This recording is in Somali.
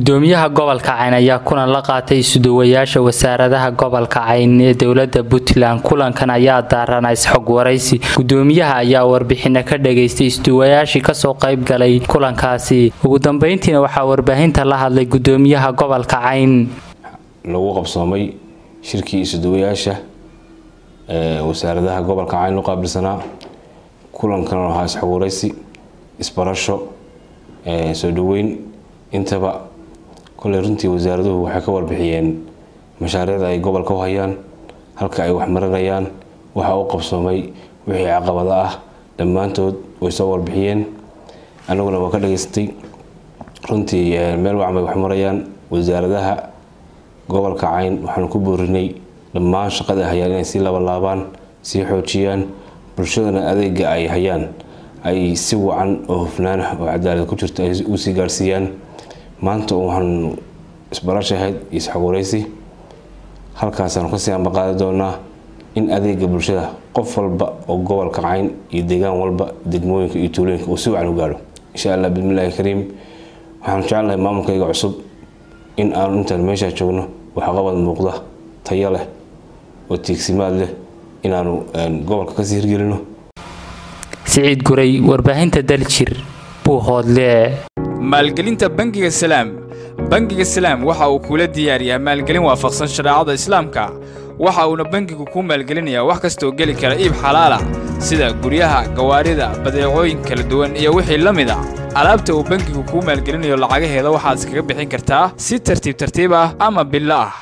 gudoomiyaha gobolka cayn ayaa kulan la qaatay isuduwayaasha wasaaradaha gobolka cayn ee dowladda puntland. Kulankan ayaa daarana isxog waraysi. Gudoomiyaha ayaa warbixino ka dhageystay isuduwayaashii ka soo qayb galay kulankaasi. Ugu dambeyntiina waxaa warbaahinta la hadlay gudoomiyaha gobolka cayn. Lagu qabsoomay shirkii isuduwayaasha wasaaradaha gobolka cayn u qaabilsanaa kulankan ahaa isxog waraysi isbarasho soo dhaweyn. Intaba koley runtii wasaaraduhu waxay ka warbixiyeen mashaariicda ay gobolka u hayaan halka ay wax marinayaan waxa u qabsoomay wixii caqabada ah dhammaantood way soo warbixiyeen. Anaguna waa ka dhageystay runtii meel wacan bay wax marayaan wasaaradaha gobolka cayn waxaanu ku boorinay dhammaan shaqada ay hayaan inay sii labalaabaan sii xoojiyaan bulshadana adeega ay hayaan ay si wacan oo hufnaan ah oo cadaalad ku jirto ay u sii gaarsiiyaan maanta waxaanu isbarasha ahayd iyo isxogwaraysi halkaasaanu ka sii ambaqaadi doonaa in adeega bulshada qof walba oo gobolka cayn iyo deegaan walba degmooyinka iyo tuulooyinka uu si wacan u gaadho. Insha allah bismillahi kariim. Waxaanu jecelnahay maamulkayga cusub in aanu intaan meeshaa joogno. Waxqabad muuqda tayo leh oo tiigsimaad leh inaanu gobolka ka sii hirgelino. Siciid guray warbaahinta daljir buuhoodle maalgelinta bangiga salaam. Bangiga salaam waxa uu kula diyaariyaa maalgelin waafaqsan shareecada islaamka waxa uuna bangigu kuu maalgelinayaa wax kastaoo geli kara iib xalaalah sida guryaha gawaarida badeecooyin kala duwan iyo wixii la mid a alaabta uu bangigu kuu maalgelinayo lacagaheeda waxaad iskaga bixin kartaa si tartiib tartiib ah ama billo ah